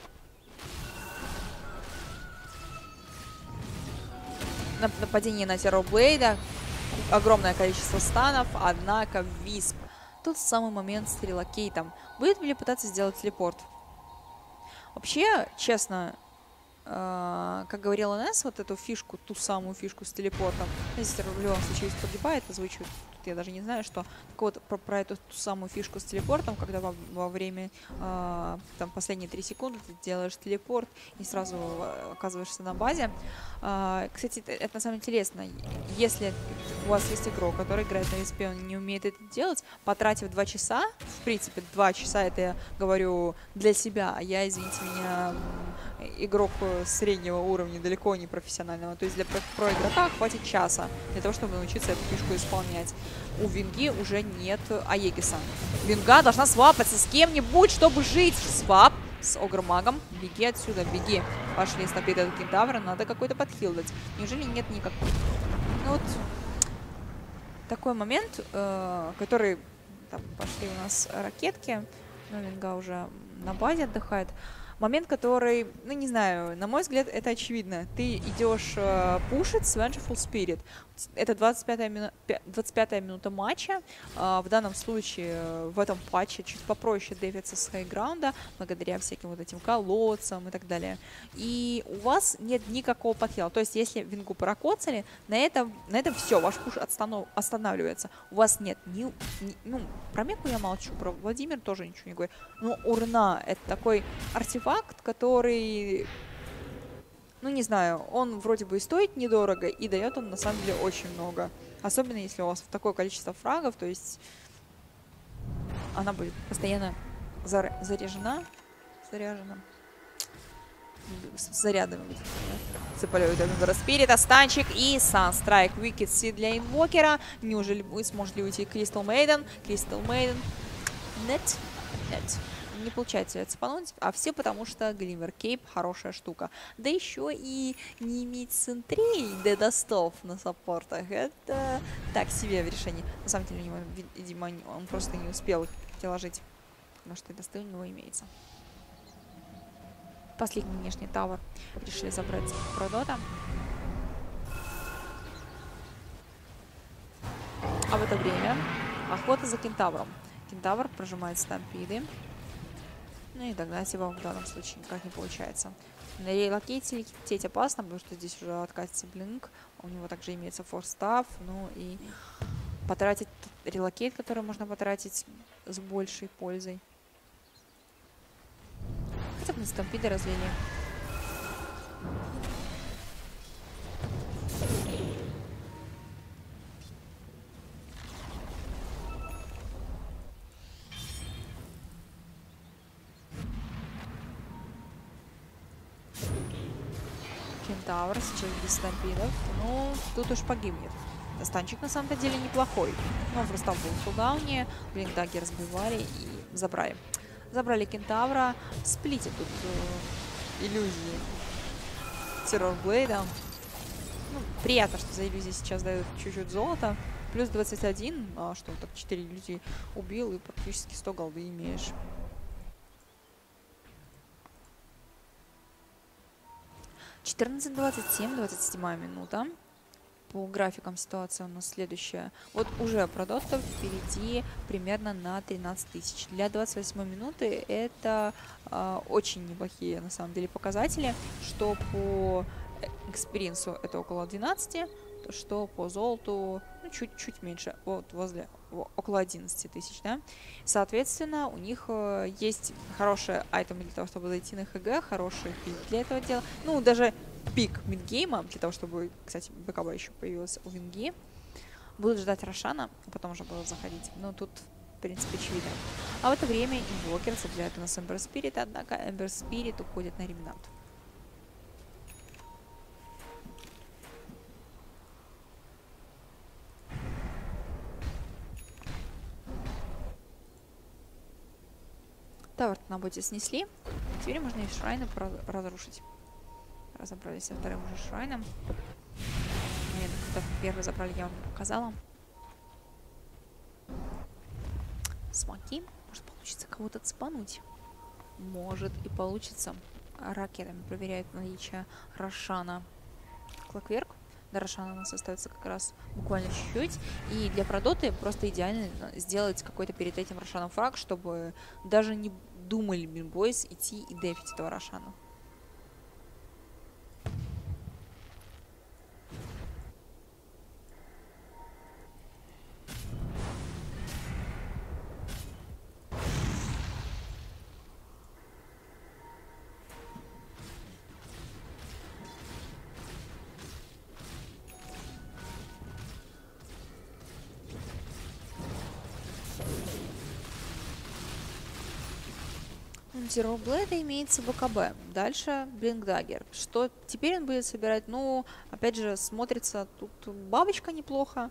Нападение на Терроблейда. Огромное количество станов, однако Висп. Тот самый момент с Трилокейтом. Будет ли пытаться сделать телепорт? Вообще, честно, э, как говорила Несс, вот эту фишку, ту самую фишку с телепортом, если в любом случае погибает, озвучивает я даже не знаю, что. Так вот, про, про эту ту самую фишку с телепортом, когда во, во время, э, там, последние три секунды ты делаешь телепорт и сразу а, оказываешься на базе. Э, кстати, это, это на самом деле интересно. Если у вас есть игрок, который играет на SP, он не умеет это делать, потратив два часа, в принципе, два часа, это я говорю для себя, а я, извините меня, игрок среднего уровня, далеко не профессионального. То есть для про игрока хватит часа для того, чтобы научиться эту фишку исполнять у Винги уже нет Аегиса. Винга должна свапаться с кем-нибудь, чтобы жить. Свап с Огромагом. Беги отсюда, беги. Пошли стопить этот кентавра, надо какой-то подхил дать. Неужели нет никакой? Ну вот такой момент, э, который... Там пошли у нас ракетки. Но Винга уже на базе отдыхает. Момент, который, ну не знаю, на мой взгляд, это очевидно. Ты идешь э, пушить с Vengeful Spirit. Это 25-я мину 25 минута матча. Э, в данном случае, э, в этом патче чуть попроще дэвиться с хайграунда, благодаря всяким вот этим колодцам и так далее. И у вас нет никакого подхила. То есть, если вингу прокоцали, на этом, на этом все, ваш пуш отстанов, останавливается. У вас нет ни, ни... Ну, про Меку я молчу, про Владимир тоже ничего не говорю. Но урна — это такой артефакт, который, ну не знаю, он вроде бы и стоит недорого, и дает он на самом деле очень много. Особенно если у вас такое количество фрагов, то есть она будет постоянно зар заряжена, заряжена с зарядами. Цепалевый Спирит, Останчик и Санстрайк. Wicked Seed для инвокера. Неужели вы сможете уйти Кристал Мейден? Кристал Мейден. Нет. Нет не получается цепануть, а все потому что Гливер Кейп хорошая штука. Да еще и не иметь центрей дедостов на саппортах, это так себе в решении. На самом деле, видимо, он просто не успел их приложить, потому что дедосты у него имеется. Последний внешний тавр решили забрать Продота. А в это время охота за кентавром. Кентавр прожимает стампиды. Ну и догнать его в данном случае никак не получается. На релокейте лететь опасно, потому что здесь уже откатится blink. У него также имеется Force Staff. Ну и потратить релокейт, который можно потратить с большей пользой. Хотя бы на стампиды развели. Кентавр, сейчас без стампидов. Ну, тут уж погибнет. Станчик на самом-то деле неплохой. Но он просто был в кулдауне. Блин, даги разбивали и забрали. Забрали кентавра. Сплите тут э, иллюзии террорблейда. Ну, приятно, что за иллюзии сейчас дают чуть-чуть золота. Плюс 21, а что, так 4 иллюзии убил и практически 100 голды имеешь. Четырнадцать двадцать семь, двадцать седьмая минута по графикам ситуация у нас следующая. Вот уже ProDota впереди примерно на 13 тысяч. Для 28 минуты это э, очень неплохие на самом деле показатели, что по экспириенсу это около 12, что по золоту ну, чуть-чуть меньше, вот возле около 11 тысяч, да. Соответственно, у них э, есть хорошие айтемы для того, чтобы зайти на ХГ, хороший пик для этого дела. Ну, даже пик мидгейма, для того, чтобы, кстати, БКБ еще появился у Винги. Будут ждать Рошана, а потом уже будут заходить. Но тут, в принципе, очевидно. А в это время инвокер цепляет у нас Эмбер Спирит, однако Эмбер Спирит уходит на ремнант. Тавр на боте снесли. Теперь можно и шрайны разрушить. Разобрались со вторым уже шрайном. Нет, когда первый забрали, я вам показала. Смоки. Может получится кого-то цепануть. Может и получится. Ракетами проверяет наличие Рошана. Клокверк. До Рошана у нас остается как раз буквально чуть-чуть. И для продоты просто идеально сделать какой-то перед этим Рошаном фраг, чтобы даже не думали Бинбойс идти и дефить этого Рошана. Zero Blade имеется БКБ. Дальше Блинкдаггер. Что теперь он будет собирать? Ну, опять же, смотрится тут бабочка неплохо.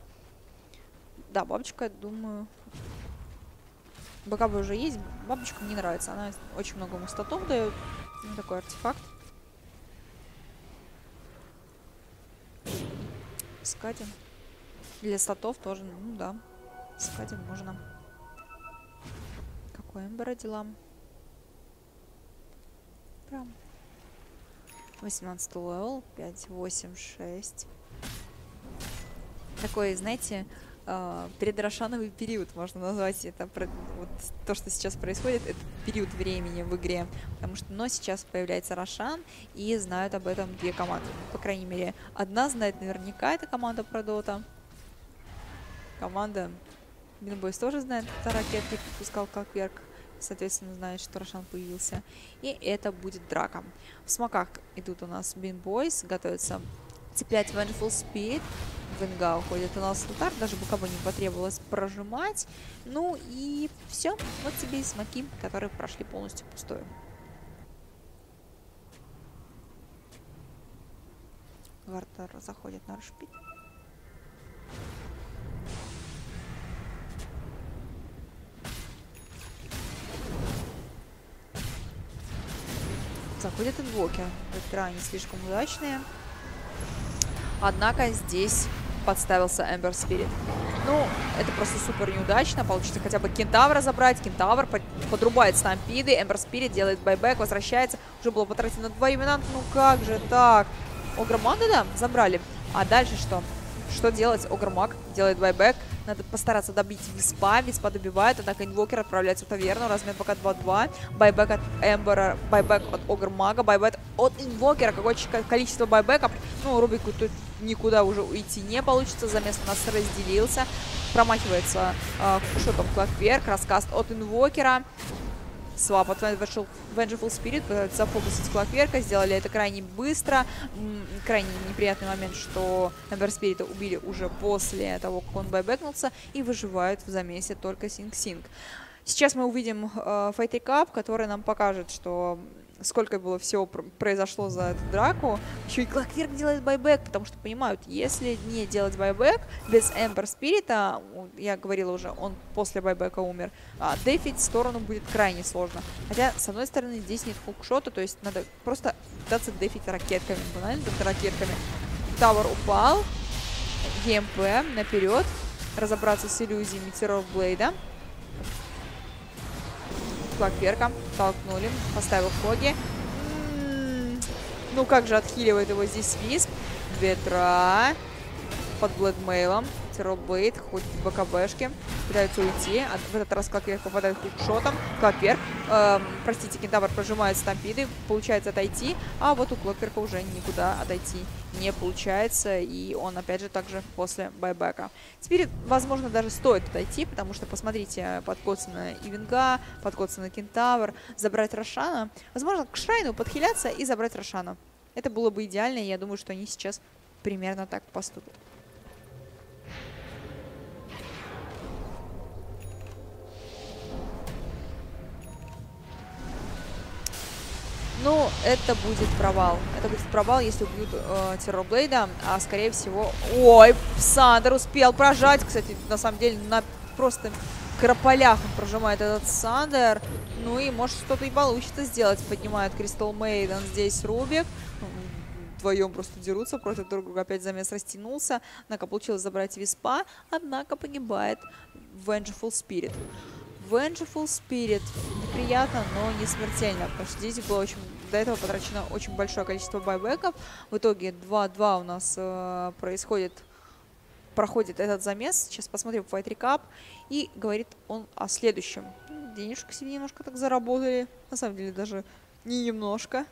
Да, бабочка, думаю... БКБ уже есть. Бабочка мне нравится. Она очень много ему статов дает. Ну, такой артефакт. Скатим. Для статов тоже, ну да. Скатим можно. Какой Эмбера делам? Прям. 18 левел, 5, 8, 6. Такой, знаете, э, предрошановый период, можно назвать это. Вот то, что сейчас происходит, это период времени в игре. Потому что, но сейчас появляется Рошан, и знают об этом две команды. По крайней мере, одна знает наверняка, это команда про Дота. Команда Бинбойс тоже знает, это ракетки пускал как вверх соответственно, знает, что Рошан появился. И это будет драка. В смоках идут у нас Бин Бойс, готовится цеплять Vengeful Speed. Венга уходит у нас Лутар, даже кого не потребовалось прожимать. Ну и все, вот тебе и смоки, которые прошли полностью пустую. Вартер заходит на рашпит. Заходят. Вектора не слишком удачные. Однако здесь подставился Эмбер Спирит. Ну, это просто супер неудачно. Получится хотя бы Кентавра забрать. Кентавр подрубает стампиды. Эмбер Спирит делает байбек, возвращается. Уже было потрачено два имена. Ну как же так? Огроманда, да, забрали. А дальше что? Что делать? Огромак делает buyback. Надо постараться добить Виспа. Виспа добивает, однако Инвокер отправляется в таверну. Размен пока 2-2. Buyback от Эмбера, buyback от Огрмага, buyback от Инвокера. Какое количество байбеков. Ну, Рубику тут никуда уже уйти не получится. Замес у нас разделился. Промахивается э, шотом Clockwerk. Раскаст от Инвокера. Свап от Vengeful Spirit зафокусить Клокверка. Сделали это крайне быстро. Крайне неприятный момент, что Эмбер Спирита убили уже после того, как он байбекнулся. И выживает в замесе только Синг-Синг. Сейчас мы увидим э, Fighting Cup, который нам покажет, что сколько было всего произошло за эту драку. Еще и Клакверк делает байбек, потому что понимают, если не делать байбек без Эмбер Спирита, я говорила уже, он после байбека умер, а дефить сторону будет крайне сложно. Хотя, с одной стороны, здесь нет хукшота, то есть надо просто пытаться дефить ракетками, банально ракетками. Тавер упал, ЕМП наперед, разобраться с иллюзиями террор Блейда. Клакверка толкнули, поставил Хоги. Ну как же отхиливает его здесь Висп. Ветра под Блэдмейлом. Терроблейд, хоть в БКБшке. Пытается уйти. А в этот раз Клакверк попадает худшотом. Клакверк, эм, простите, Кентавр прожимает стампиды. Получается отойти. А вот у Клакверка уже никуда отойти не получается. И он, опять же, также после байбека. Теперь, возможно, даже стоит отойти, потому что, посмотрите, подкоцана и Винга, подкоцана Кентавр. Забрать Рошана. Возможно, к Шрайну подхиляться и забрать Рошана. Это было бы идеально, и я думаю, что они сейчас примерно так поступят. Ну, это будет провал. Это будет провал, если убьют э, Террорблейда. А, скорее всего... Ой, Сандер успел прожать. Кстати, на самом деле, на просто крополях он прожимает этот Сандер. Ну и может что-то и получится сделать. Поднимает Кристал Мейден здесь Рубик. Вдвоем просто дерутся против друг друга. Опять замес растянулся. Однако получилось забрать Виспа. Однако погибает Vengeful Spirit. Vengeful Spirit. Неприятно, но не смертельно, потому что здесь было очень, до этого потрачено очень большое количество байбеков. В итоге 2-2 у нас э, происходит, проходит этот замес. Сейчас посмотрим Fight Recap. И говорит он о следующем. Денежку себе немножко так заработали. На самом деле даже не немножко.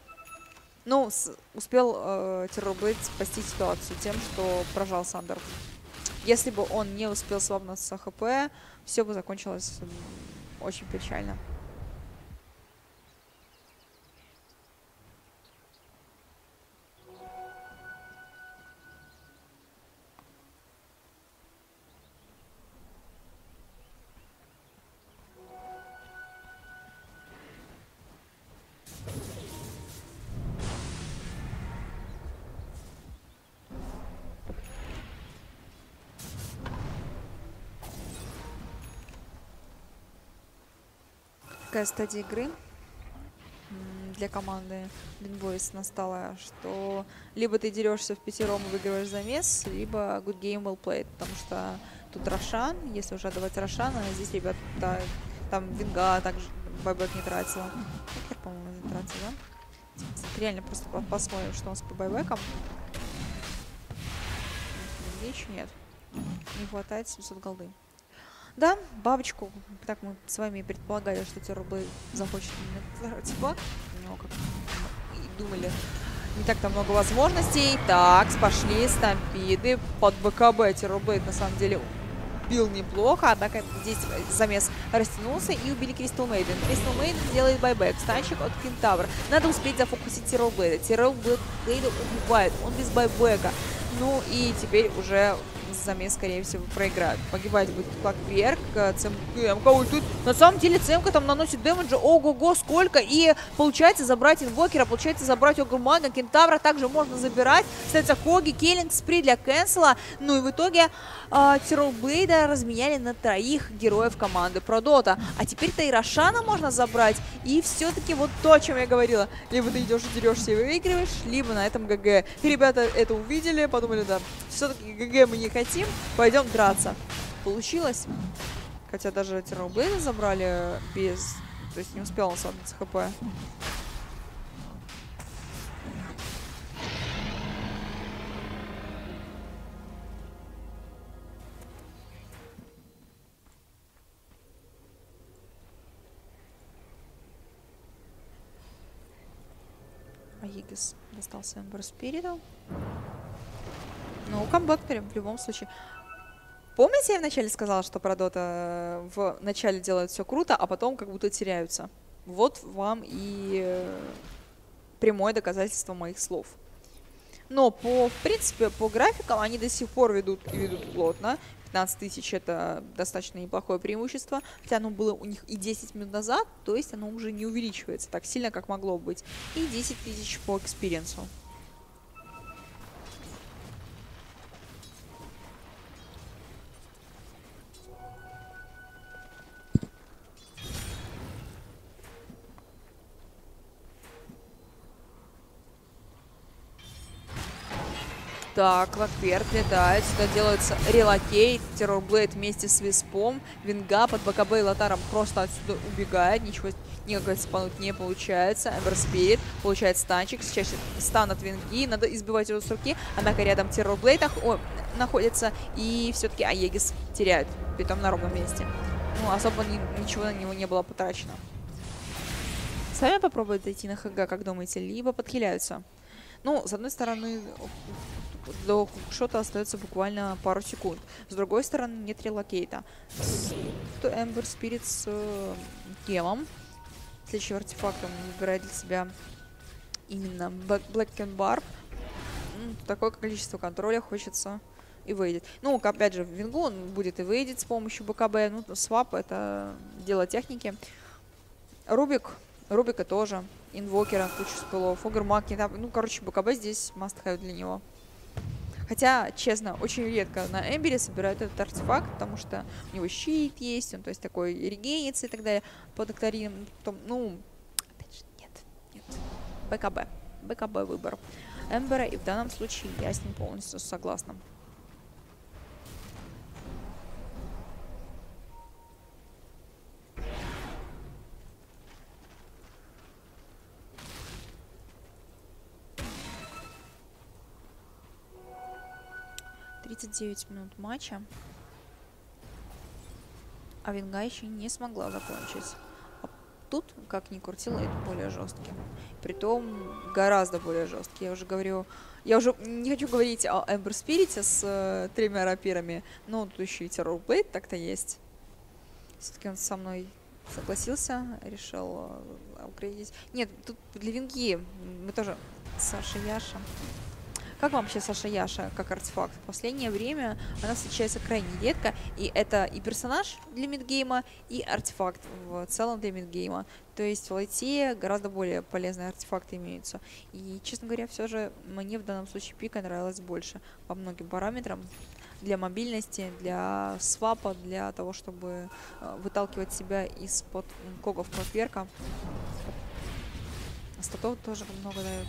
Ну, успел э, Террорблейд спасти ситуацию тем, что прожал Сандер. Если бы он не успел славнуться ХП, все бы закончилось очень печально. Такая стадия игры для команды Boys настала, что либо ты дерешься в пятером и выигрываешь замес, либо good game well played, потому что тут Рошан, если уже отдавать Рошана, здесь ребята, там Винга также байбек не тратила. Хер, по-моему, не тратил, да? Реально просто посмотрим, что у нас по байбекам. Вещь нет. Не хватает 700 голды. Да, бабочку, так мы с вами предполагали, что Террублей захочет именно типа, но как и думали, не так-то много возможностей. Так, пошли стампиды под БКБ. Террублейд на самом деле бил неплохо, однако здесь замес растянулся и убили Кристал Мейден. Кристал Мейден делает байбек, станчик от Кентавр. Надо успеть зафокусить Террорблейда. Террорблейда убивает, он без байбека. Ну и теперь уже замес, скорее всего, проиграют. Погибать будет Клакверк, ЦМК ультует. На самом деле ЦМК там наносит дэмэджа, ого-го, сколько. И получается забрать инвокера, получается забрать Огурмага, Кентавра также можно забирать. Кстати, Хоги, Келлинг, Спри для Кэнсела. Ну и в итоге э, Блейда разменяли на троих героев команды Продота. А теперь-то и Рошана можно забрать. И все-таки вот то, о чем я говорила. Либо ты идешь и дерешься и выигрываешь, либо на этом ГГ. И ребята это увидели, подумали, да, все-таки ГГ мы не хотим хотим, пойдем драться. Получилось. Хотя даже Терроблейда забрали без... То есть не успел он с хп. Аигис достался Эмбер Спиритом. Ну, камбэк в любом случае. Помните, я вначале сказала, что про Дота э, в начале делают все круто, а потом как будто теряются? Вот вам и э, прямое доказательство моих слов. Но, по, в принципе, по графикам они до сих пор ведут и ведут плотно. 15 тысяч это достаточно неплохое преимущество, хотя оно было у них и 10 минут назад, то есть оно уже не увеличивается так сильно, как могло быть. И 10 тысяч по экспириенсу. Так, Clockwerk летает, сюда делается Relocate, Terrorblade вместе с Виспом, Винга под БКБ и Лотаром просто отсюда убегает, ничего никак спануть не получается. Эмбер получает станчик, сейчас стан от Винги, надо избивать его с руки, однако рядом Террорблейд находится, и все-таки Аегис теряют, притом на ровном месте. Ну, особо ни, ничего на него не было потрачено. Сами попробуют зайти на ХГ, как думаете, либо подхиляются. Ну, с одной стороны, до шота остается буквально пару секунд. С другой стороны, нет релокейта. Эмбер Спирит с э, гемом. Следующим артефактом выбирает для себя именно Black and Barb. Такое количество контроля хочется и выйдет. Ну, опять же, в Вингу он будет и выйдет с помощью БКБ. Ну, свап — это дело техники. Рубик. Рубика тоже. Инвокера, кучу спылов. Огрмак, ну, короче, БКБ здесь must have для него. Хотя, честно, очень редко на Эмбере собирают этот артефакт, потому что у него щит есть, он то есть такой регенится и так далее. По докторинам, ну, опять же, нет, нет. БКБ. БКБ выбор Эмбера, и в данном случае я с ним полностью согласна. 39 минут матча. А Винга еще не смогла закончить. А тут, как ни крутила, это более жесткий. Притом гораздо более жесткий. Я уже говорю... Я уже не хочу говорить о Эмбер Спирите с э, тремя рапирами. Но тут еще и Террор Блейд так-то есть. Все-таки он со мной согласился, решил э, апгрейдить. Нет, тут для Винги мы тоже... Саша Яша. Как вам вообще Саша Яша как артефакт? В последнее время она встречается крайне редко, и это и персонаж для мидгейма, и артефакт в целом для мидгейма. То есть в лайте гораздо более полезные артефакты имеются. И, честно говоря, все же мне в данном случае пика нравилась больше по многим параметрам для мобильности, для свапа, для того, чтобы э, выталкивать себя из-под когов проперка. Статов тоже много дает.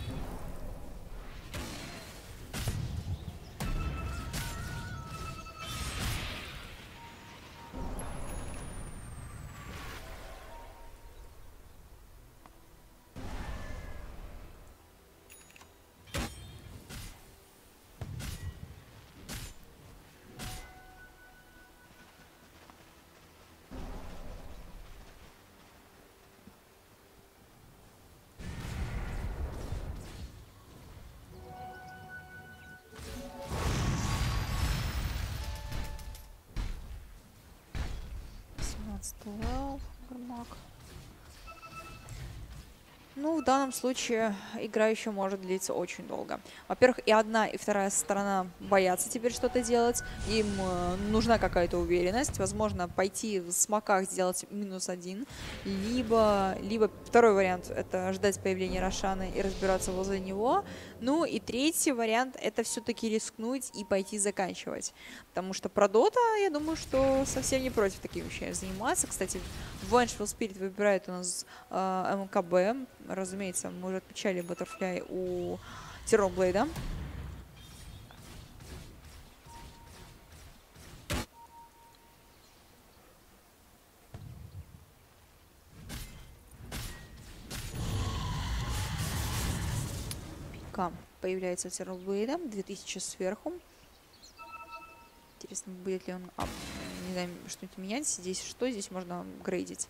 Ну, в данном случае игра еще может длиться очень долго. Во-первых, и одна, и вторая сторона боятся теперь что-то делать. Им э, нужна какая-то уверенность. Возможно, пойти в смоках сделать минус один. Либо, либо второй вариант — это ждать появления Рошана и разбираться возле него. Ну и третий вариант — это все-таки рискнуть и пойти заканчивать. Потому что про Дота, я думаю, что совсем не против таких вещей заниматься. Кстати, Vengeful Spirit выбирает у нас э, МКБ разумеется, мы уже отмечали Butterfly у Терроблейда. Пика появляется Терроблейда, 2000 сверху. Интересно, будет ли он ап, не знаю, что-нибудь менять здесь, что здесь можно грейдить.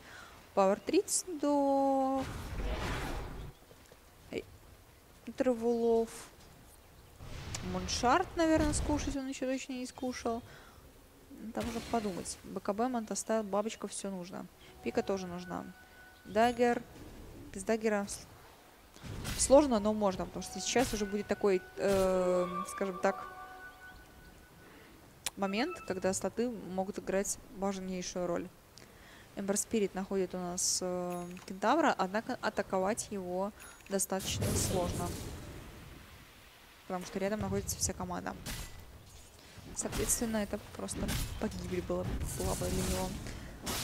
Power 30 до Травулов. Моншарт, наверное, скушать он еще точно не скушал. Там уже подумать. БКБ, Монтастайл, бабочка, все нужно. Пика тоже нужна. Даггер. Без даггера сложно, но можно, потому что сейчас уже будет такой, э, скажем так, момент, когда статы могут играть важнейшую роль. Эмбер Спирит находит у нас э, кентавра, однако атаковать его достаточно сложно. Потому что рядом находится вся команда. Соответственно, это просто погибель была, бы для него.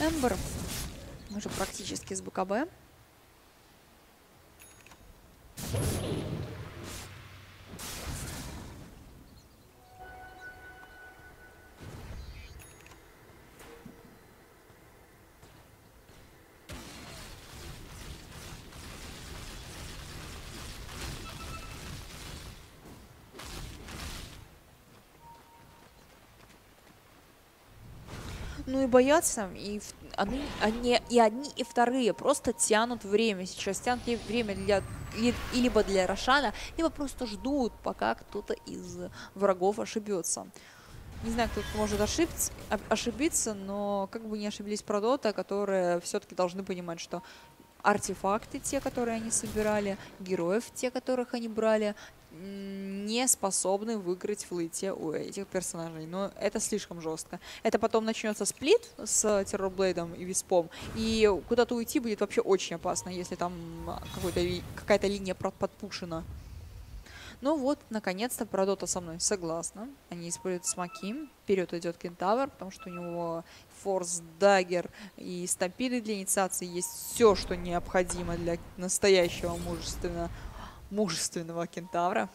Эмбер уже практически с БКБ. Боятся, и они, они, и одни, и вторые просто тянут время сейчас, тянут время для и, либо для Рошана, либо просто ждут, пока кто-то из врагов ошибется. Не знаю, кто может ошибиться, ошибиться, но как бы не ошиблись про Дота, которые все-таки должны понимать, что артефакты, те, которые они собирали, героев, те, которых они брали, не способны выиграть в лыте у этих персонажей. Но это слишком жестко. Это потом начнется сплит с Террорблейдом и Виспом, и куда-то уйти будет вообще очень опасно, если там какая-то линия подпушена. Ну вот, наконец-то Продота со мной согласна. Они используют смоки. Вперед идет Кентавр, потому что у него Форс, Даггер и Стампиды для инициации. Есть все, что необходимо для настоящего мужественного мужественного кентавра.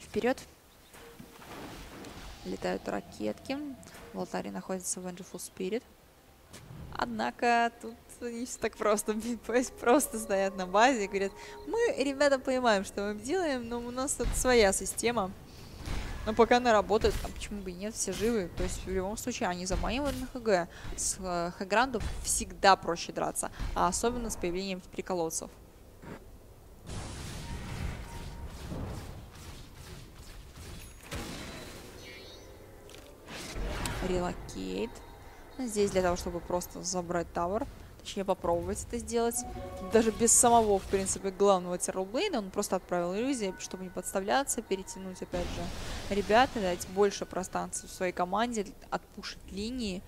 Вперед. Летают ракетки. В алтаре находится Vengeful Spirit. Однако тут не все так просто. просто стоят на базе и говорят, мы, ребята, понимаем, что мы делаем, но у нас тут своя система. Но пока она работает, а почему бы и нет, все живы. То есть в любом случае они заманивают на ХГ. С э, Хаграндов всегда проще драться, а особенно с появлением приколодцев. Релокейт. Здесь для того, чтобы просто забрать тавер. Точнее, попробовать это сделать. Даже без самого, в принципе, главного терроблейда. Он просто отправил иллюзии, чтобы не подставляться, перетянуть, опять же, ребята, дать больше пространства в своей команде, отпушить линии.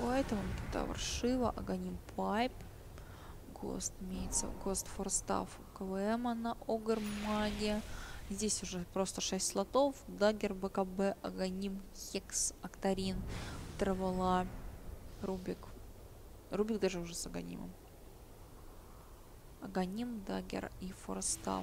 Поэтому Тавр Шива, Аганим Пайп. Гост имеется. Гост Форстав КВМ на Огр Магия. Здесь уже просто 6 слотов. Дагер, БКБ, Аганим, Хекс, Актарин, Травола, Рубик. Рубик даже уже с Аганимом. Аганим, Дагер и Форстав.